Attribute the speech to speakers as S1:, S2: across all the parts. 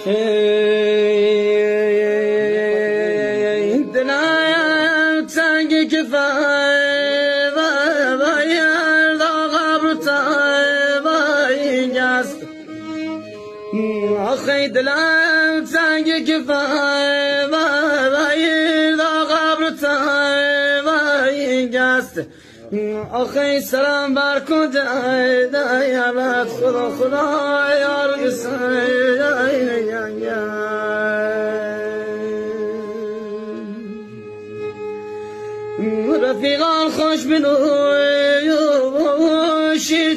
S1: آخی دلم تنگ که بایر دا قبر تای است آخی دلم تنگ که بایر دا قبر تای است آخی سلام بر کجای دیارت خدا خدا یار رفیقان خوش بنوشید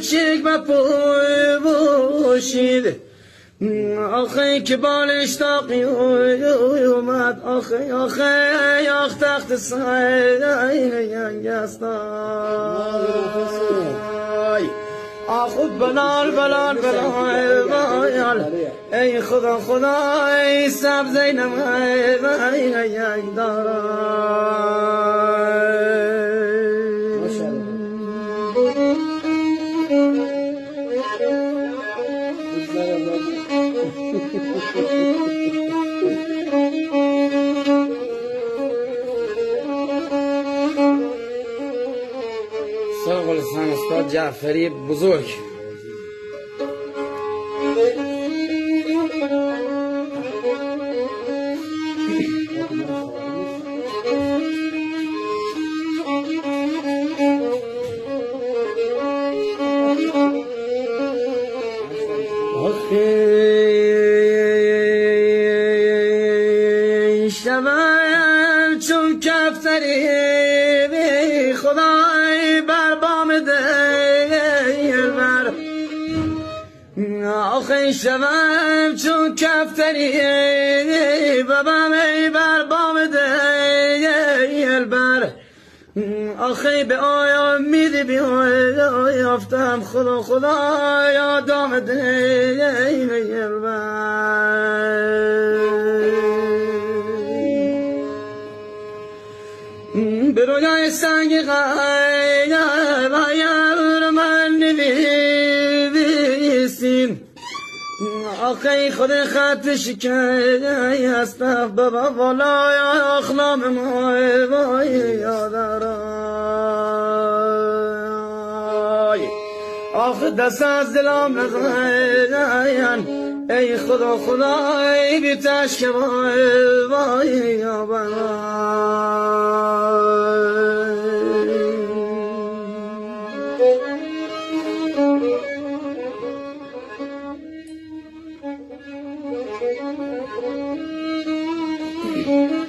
S1: چک بپوی بوشید آخه که بالش تاقی اومد آخه آخه آخ تخت سای آخو بلال بلال بلال ای خدا خدا ای سب زینم ای ساق لسان استاد جعفری بزرگ. بی خدای بر بام دیر بر آخی شبم چون کفتری بابام بر بام دیر بر آخی به آیا میدی بی یافتم خدا خدا یادم دیر به رویای سنگ غیر من نویسین. آخی خود خط شکای هستم. بابا والای اخلام ما وای یادرای. آخ دست از دلم نزاین ای خدا خدا ای بی تشک وای یا آخی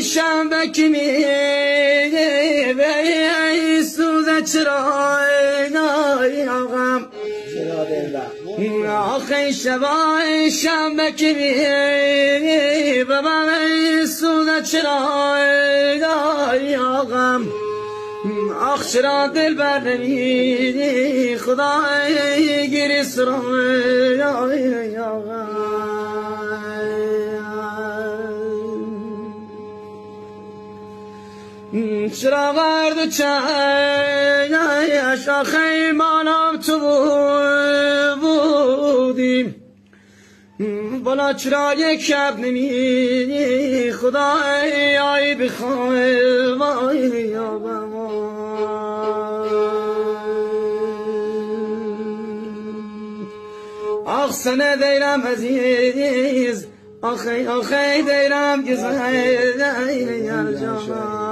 S1: شبای شنبه کمی وی سوزه چرا نای آقام آخی شبای شنبه کمی بابا وی سوزه چرا نای آقام آخ چرا دل بر نمیدی خدای گیری سرای چرا ورد چایش آخه مانم تو بودیم. بلا چرا یک شب نمیدی خدای آی بخوای وای آخ سنه دیرم عزیز آخی آخی دیرم گزای یار جان